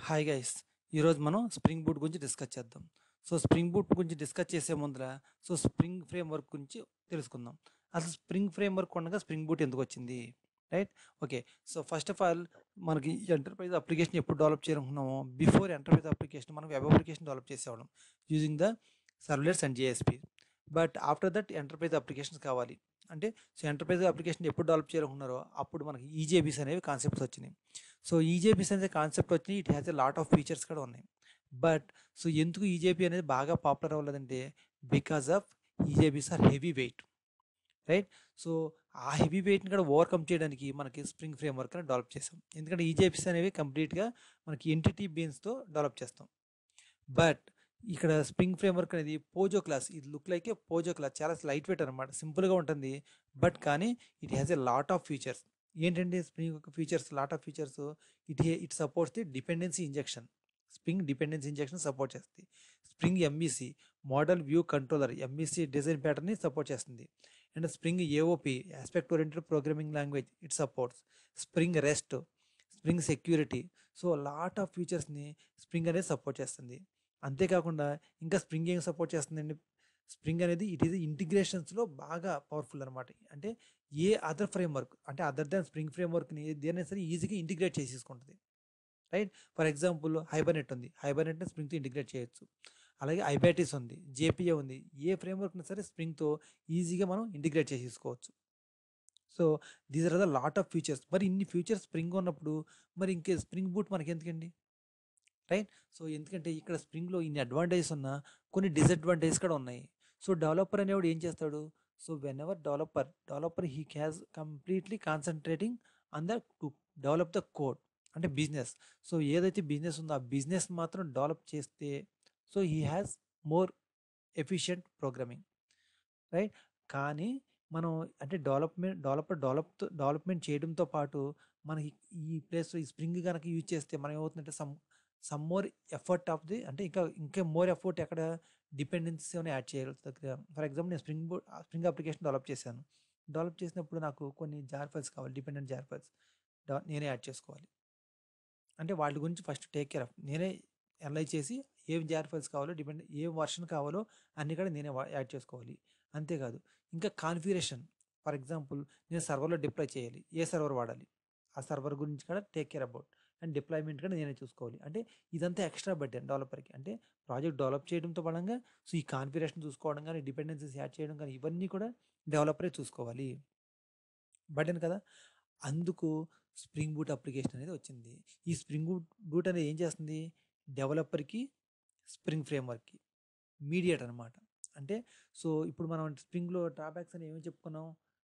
Hi guys ఈరోజు మనం Spring Boot గురించి డిస్కస్ చేద్దాం. సో స్ప్రింగ్ బూట్ గురించి డిస్కస్ చేసే ముందర సో స్ప్రింగ్ ఫ్రేమ్ వర్క్ గురించి తెలుసుకుందాం. అసలు స్ప్రింగ్ ఫ్రేమ్ వర్క్ ఉండగా స్ప్రింగ్ బూట్ ఎందుకు వచ్చింది? Right? Okay. So first of all మనకి ఎంటర్ప్రైజ్ అప్లికేషన్ ఎప్పుడు డెవలప్ చేయాలనుకున్నామో బిఫోర్ ఎంటర్ప్రైజ్ అప్లికేషన్ మనం వెబ్ అప్లికేషన్ డెవలప్ చేసేవాళ్ళం using the servlets and JSP. But after that enterprise applications కావాలి. అంటే సో ఎంటర్ప్రైజ్ అప్లికేషన్ ఎప్పుడు డెవలప్ చేయాలనుకున్నారో అప్పుడు మనకి ఈజేబీస్ అనేవి కాన్సెప్ట్స్ వచ్చినాయి. సో ఈజేబీస్ అనేది కాన్సెప్ట్ వచ్చినాయి. It has a lot of features కూడా ఉన్నాయి. బట్ సో ఎందుకు ఈజేపీ అనేది బాగా popular అవ్వలేదంటే because of EJBs are heavy weight right so ఆ హెవీ వెయిట్ని కూడా ఓవర్కమ్ చేయడానికి మనకి స్ప్రింగ్ ఫ్రేమ్ వర్క్ అని డెవలప్ చేసాం ఎందుకంటే ఈజేపీస్ అనేవి కంప్లీట్గా మనకి ఎంటిటీ బీన్స్తో డెవలప్ చేస్తాం. బట్ ఇక్కడ స్ప్రింగ్ ఫ్రేమ్వర్క్ అనేది పోజో క్లాస్. ఇది look like a POJO class. చాలా లైట్ వెయిట్ అనమాట సింపుల్గా ఉంటుంది. బట్ కానీ it has a lot of features. ఏంటంటే స్ప్రింగ్ యొక్క features lot of features it it supports the dependency injection. Spring dependency injection support చేస్తుంది. Spring MVC model view controller. MVC design ప్యాటర్న్ని support చేస్తుంది. And Spring AOP aspect oriented programming language it supports Spring REST Spring security so lot of ఫీచర్స్ని spring అనేది support చేస్తుంది. అంతేకాకుండా ఇంకా spring ఏం support చేస్తుందండి? Spring అనేది it is ఇంటిగ్రేషన్స్లో బాగా powerful అనమాట అంటే ఏ అదర్ ఫ్రేమ్ వర్క్ అంటే అదర్ దాన్ స్ప్రింగ్ ఫ్రేమ్ వర్క్ని దేనైనా సరే ఈజీగా ఇంటిగ్రేట్ చేసేసుకుంటుంది. రైట్? ఫర్ ఎగ్జాంపుల్ హైబర్నెట్ ఉంది. హైబర్నెట్ని స్ప్రింగ్తో ఇంటిగ్రేట్ చేయొచ్చు. అలాగే ఐబైటిస్ ఉంది. జేపీఏ ఉంది. ఏ ఫ్రేమ్వర్క్ని సరే స్ప్రింగ్తో ఈజీగా మనం ఇంటిగ్రేట్ చేసేసుకోవచ్చు. So these are the lot of features. మరి ఇన్ని ఫీచర్స్ స్ప్రింగ్ ఉన్నప్పుడు మరి ఇంకే స్ప్రింగ్ బూట్ మనకి ఎందుకండి రైట్? సో ఎందుకంటే ఇక్కడ స్ప్రింగ్లో ఇన్ని అడ్వాంటేజెస్ ఉన్నా కొన్ని డిసడ్వాంటేజెస్ కూడా ఉన్నాయి. సో డెవలపర్ అనేవాడు ఏం చేస్తాడు? So whenever developer developer he has completely concentrating on the to develop the code అంటే బిజినెస్ సో ఏదైతే బిజినెస్ ఉందో ఆ బిజినెస్ మాత్రం డెవలప్ చేస్తే so he has more efficient programming right? కానీ మనం అంటే డెవలప్మెంట్ డెవలపర్ డెవలప్ డెవలప్మెంట్ చేయడంతో పాటు మనకి ఈ ప్లేస్ ఈ స్ప్రింగ్ కనుక యూజ్ చేస్తే మనం ఏమవుతుందంటే some some more effort of the అంటే ఇంకా ఇంకా మోర్ ఎఫర్ట్ ఎక్కడ డిపెండెన్సీ అని యాడ్ చేయాలి దగ్గర. ఫర్ ఎగ్జాంపుల్ నేను Spring board Spring application develop చేశాను. డెవలప్ చేసినప్పుడు నాకు కొన్ని జార్ ఫైల్స్ కావాలి డిపెండెంట్ జార్ ఫైల్స్ నేనే యాడ్ చేసుకోవాలి. అంటే వాటి గురించి ఫస్ట్ టేక్ కేర్ ఆఫ్ నేనే అనలైజ్ చేసి ఏం జార్ ఫైల్స్ కావాలో డిపెండ్ ఏ వర్షన్ కావాలో అన్ని కూడా నేనే యాడ్ చేసుకోవాలి. అంతేకాదు ఇంకా కాన్ఫిగరేషన్ ఫర్ ఎగ్జాంపుల్ నేను సర్వర్లో డిప్లాయ్ చేయాలి. ఏ సర్వర్ వాడాలి? ఆ సర్వర్ గురించి కూడా take care about and deployment కూడా నేనే చూసుకోవాలి. అంటే ఇదంతా ఎక్స్ట్రా బడ్డే డెవలపర్కి. అంటే ప్రాజెక్ట్ డెవలప్ చేయడంతో పడంగా సో ఈ కాన్ఫిగరేషన్ చూసుకోవడం కానీ డిపెండెన్సీస్ యాడ్ చేయడం కానీ ఇవన్నీ కూడా డెవలపరే చూసుకోవాలి. బడ్డెన్ కదా? అందుకు స్ప్రింగ్ బూట్ అప్లికేషన్ అనేది వచ్చింది. ఈ స్ప్రింగ్ బూట్ బూట్ అనేది ఏం చేస్తుంది? డెవలపర్కి స్ప్రింగ్ ఫ్రేమ్వర్క్కి మీడియేట్ అనమాట అంటే సో ఇప్పుడు మనం స్ప్రింగ్లో డ్రాబ్యాక్స్ అని ఏమేమి చెప్పుకున్నాం?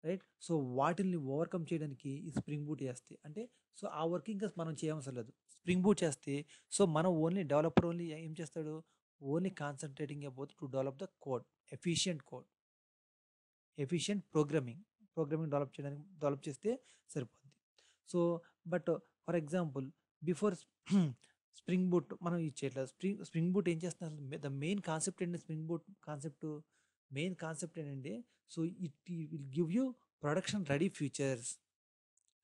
రైట్? సో వాటిల్ని ఓవర్కమ్ చేయడానికి ఈ స్ప్రింగ్ బూట్ చేస్తే అంటే సో ఆ వర్క్ ఇంకా మనం చేయవలసిన లేదు. స్ప్రింగ్ బూట్ చేస్తే సో మనం ఓన్లీ డెవలపర్ ఓన్లీ ఏం చేస్తాడు? Only concentrating about to develop the code efficient code. Efficient programming programming develop చేయడానికి డెవలప్ చేస్తే సరిపోద్ది. So but for example before Spring Boot మనం ఇచ్చేట్లేదు స్ప్రింగ్ స్ప్రింగ్ బూట్ ఏం చేస్తున్నారు? ద మెయిన్ కాన్సెప్ట్ ఏంటి? Spring Boot concept main concept ఏంటంటే so it will give you production ready features.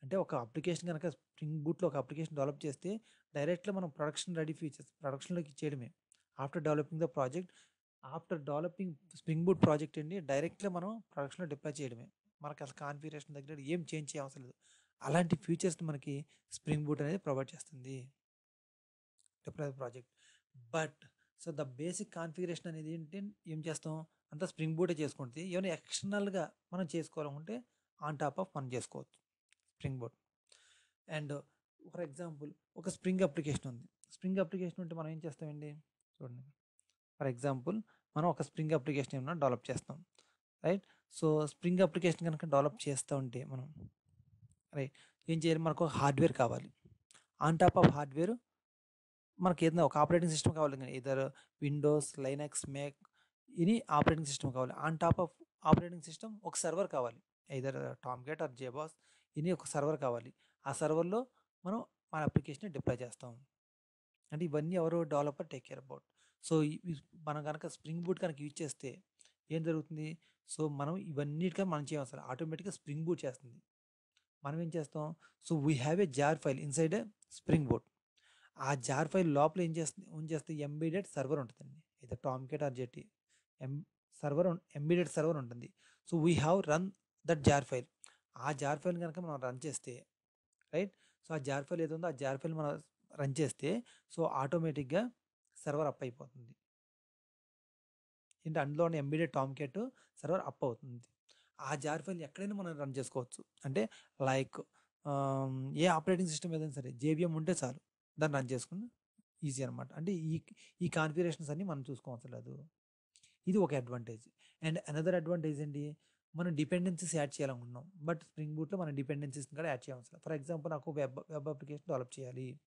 అంటే ఒక అప్లికేషన్ కనుక స్ప్రింగ్ బూట్లో ఒక అప్లికేషన్ డెవలప్ చేస్తే డైరెక్ట్గా మనం ప్రొడక్షన్ రెడీ ఫీచర్స్ ప్రొడక్షన్లోకి ఇచ్చేయడమే. After developing the project after developing Spring Boot project అండి డైరెక్ట్గా మనం ప్రొడక్షన్లో డిప్లాయ్ చేయడమే. మనకి అసలు కాన్ఫిగరేషన్ దగ్గర ఏం చేంజ్ చేయవసరం లేదు. అలాంటి ఫ్యూచర్స్ని మనకి స్ప్రింగ్ బూట్ అనేది ప్రొవైడ్ చేస్తుంది. Deploy project. But so the basic configuration అనేది ఏంటి ఏం చేస్తాం? అంతా స్ప్రింగ్ బూటే చేసుకుంటుంది ఏమైనా ఎక్స్టర్నల్గా మనం చేసుకోవాలనుకుంటే ఆన్ టాప్ ఆఫ్ మనం చేసుకోవచ్చు Spring Boot and for example ఒక స్ప్రింగ్ అప్లికేషన్ ఉంది. స్ప్రింగ్ అప్లికేషన్ ఉంటే మనం ఏం చేస్తామండి? చూడండి. ఫర్ ఎగ్జాంపుల్ మనం ఒక స్ప్రింగ్ అప్లికేషన్ ఏమైనా డెవలప్ చేస్తాం. రైట్? సో స్ప్రింగ్ అప్లికేషన్ కనుక డెవలప్ చేస్తూ ఉంటే మనం రైట్? ఏం చేయాలి? మనకు హార్డ్వేర్ కావాలి. ఆన్ టాప్ ఆఫ్ హార్డ్వేర్ మనకి ఏదైనా ఒక ఆపరేటింగ్ సిస్టమ్ కావాలి కానీ ఇదర్ విండోస్ లైనక్స్ మేక్ ఇది ఆపరేటింగ్ సిస్టమ్ కావాలి. On top of operating system ఒక సర్వర్ కావాలి. Either Tomcat or JBoss ఇది ఒక సర్వర్ కావాలి. ఆ సర్వర్లో మనం మన అప్లికేషన్ డిప్లాయ్ చేస్తాం. అంటే ఇవన్నీ ఎవరు developer take care about. So మనం కనుక స్ప్రింగ్ బూట్ కనుక యూజ్ చేస్తే ఏం జరుగుతుంది? సో మనం ఇవన్నిటికీ మనం చేయవసరం ఆటోమేటిక్గా స్ప్రింగ్ బూట్ చేస్తుంది. మనం ఏం చేస్తాం? So we have a jar file inside spring boot. ఆ జార్ ఫైల్ లోపల ఏం చేస్తుంది? ఉంచేస్తే ఎంబీడెడ్ సర్వర్ ఉంటుందండి. అయితే Tomcat or Jetty um server embedded server ఉంటుంది. So we have run that jar file. ఆ జార్ ఫైల్ కనుక మనం రన్ చేస్తే రైట్? సో ఆ జార్ ఫైల్ ఏదో ఉందో ఆ జార్ ఫైల్ మనం రన్ చేస్తే సో ఆటోమేటిక్గా సర్వర్ అప్ అయిపోతుంది. ఏంటి? అందులో ఉన్న embedded Tomcat server up అవుతుంది. ఆ జార్ ఫైల్ ఎక్కడైనా మనం రన్ చేసుకోవచ్చు. అంటే లైక్ ఏ ఆపరేటింగ్ సిస్టమ్ ఏదైనా సరే జేబిఎం ఉంటే చాలు. దాన్ని రన్ చేసుకుని ఈజీ అనమాట. అంటే ఈ ఈ కాన్ఫిగరేషన్స్ అన్నీ మనం చూసుకోవచ్చు లేదు. ఇది ఒక అడ్వాంటేజ్. అండ్ అనదర్ అడ్వాంటేజ్ ఏంటి? మనం డిపెండెన్సీస్ యాడ్ చేయాలనుకుంటున్నాం బట్ స్ప్రింగ్ బూట్లో మనం డిపెండెన్సీస్ని కూడా యాడ్ చేయాల్సిన ఫర్ ఎగ్జాంపుల్ నాకు వెబ్ వెబ్ అప్లికేషన్ డెవలప్ చేయాలి.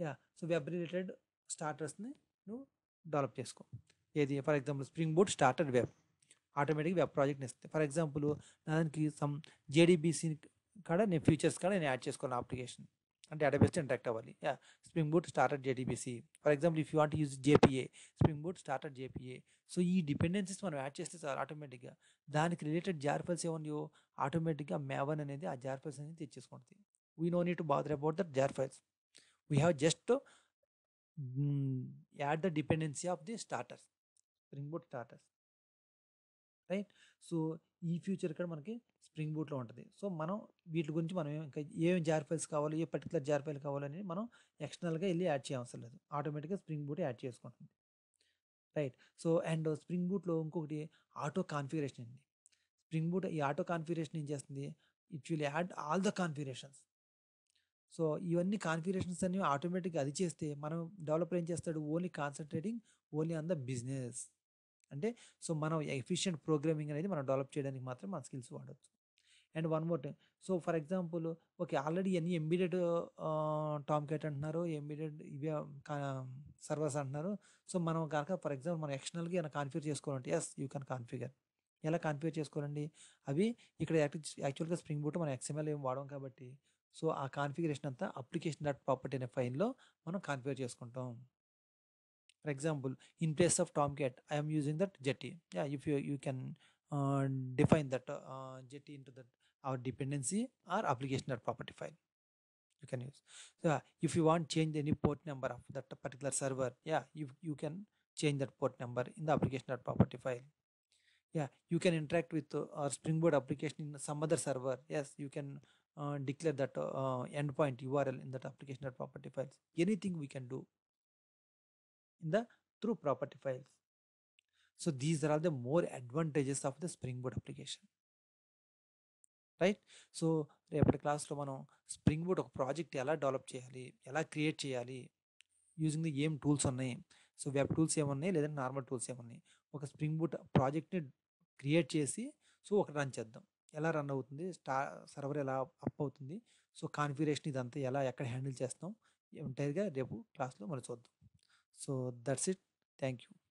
యా సో వెబ్ రిలేటెడ్ స్టార్టర్స్ని నువ్వు డెవలప్ చేసుకో. ఏది? For example Spring Boot starter web. Automatic web ప్రాజెక్ట్ని ఇస్తుంది ఫర్ ఎగ్జాంపుల్ దానికి సమ్ జేడీబీసీ కాడ నేను ఫీచర్స్ కూడా నేను యాడ్ చేసుకోవాలి అప్లికేషన్. అంటే డేటాబేస్ ఇంటరాక్ట్ అవ్వాలి. Spring Boot starter JDBC for example if you want use JPA Spring Boot starter JPA. So ఈ డిపెండెన్సీస్ మనం యాడ్ చేస్తే సార్ ఆటోమేటిక్గా. దానికి రిలేటెడ్ జార్ ఫైల్స్ ఏమన్నాయో ఆటోమేటిక్గా మ్యావన్ అనేది ఆ జార్ ఫైల్స్ అనేది తెచ్చేసుకుంటుంది. We no need to bother about that jar files. We have just add the dependency of the starters Spring Boot starters. Right? So ఈ future ఇక్కడ మనకి స్ప్రింగ్ బూట్లో ఉంటుంది. సో మనం వీటి గురించి మనం ఇంకా ఏం జార్ ఫైల్స్ కావాలో ఏ పర్టికులర్ జార్ ఫైల్ కావాలని మనం ఎక్స్టర్నల్గా వెళ్ళి యాడ్ చేయవసరం లేదు. ఆటోమేటిక్గా స్ప్రింగ్ బూట్ యాడ్ చేసుకుంటుంది. రైట్. సో అండ్ స్ప్రింగ్ బూట్లో ఇంకొకటి ఆటో కాన్ఫిగరేషన్ అండి. స్ప్రింగ్ బూట్ ఈ ఆటో కాన్ఫిగరేషన్ ఏం చేస్తుంది? It will add all the configurations. So ఇవన్నీ కాన్ఫిగరేషన్స్ అన్ని ఆటోమేటిక్గా అది చేస్తే మనం డెవలపర్ ఏం చేస్తాడు? Only concentrating only on the business. అంటే సో మనం ఎఫిషియెంట్ ప్రోగ్రామింగ్ అనేది మనం డెవలప్ చేయడానికి మాత్రం మన స్కిల్స్ వాడచ్చు. And one more thing so for example okay already అన్ని ఎంబీడెడ్ టామ్ కేట్ అంటున్నారు. ఎంబీడెడ్ ఇవే సర్వర్స్ అంటున్నారు. సో మనం కనుక ఫర్ ఎగ్జాంపుల్ మనం ఎక్స్టర్నల్గా ఏమైనా కాన్ఫిగర్ చేసుకోవాలంటే ఎస్ యూ కెన్ కాన్ఫిగర్. ఎలా కాన్ఫిగర్ చేసుకోవాలండి? అవి ఇక్కడ యాక్చువల్గా స్ప్రింగ్ బూట్ మనం ఎక్స్ఎంఎల్ ఏం వాడడం కాబట్టి. సో ఆ కాన్ఫిగరేషన్ అంతా అప్లికేషన్ డాట్ ప్రాపర్టీ అనే ఫైల్లో మనం కాన్ఫిగర్ చేసుకుంటాం. For example in place of Tomcat I'm using that Jetty. Yeah if you you can define that uh, jetty into that our dependency or application dot property file. You can use. So if you want to change any port number of that particular server yeah you you can change that port number in the application dot property file. Yeah you can interact with uh, our spring boot application in some other server. Yes you can uh, declare that uh, endpoint url in that application dot property files. Anything we can do in the through property files so these are all the more advantages of the spring boot application. Right so రేపటి క్లాస్లో మనం Spring boot ఒక project ఎలా develop చేయాలి? ఎలా create చేయాలి? Using the ఏం tools ఉన్నాయి? సో వెబ్ టూల్స్ ఏమున్నాయి? లేదంటే నార్మల్ టూల్స్ ఏమున్నాయి? ఒక స్ప్రింగ్ బూట్ ప్రాజెక్ట్ని క్రియేట్ చేసి సో ఒక రన్ చేద్దాం. ఎలా రన్ అవుతుంది? స్టా సర్వర్ ఎలా అప్ అవుతుంది? సో కాన్ఫిగరేషన్ ఇదంతా ఎలా ఎక్కడ హ్యాండిల్ చేస్తాం? ఎంటైర్గా రేపు క్లాస్లో మనం చూద్దాం. So that's it. Thank you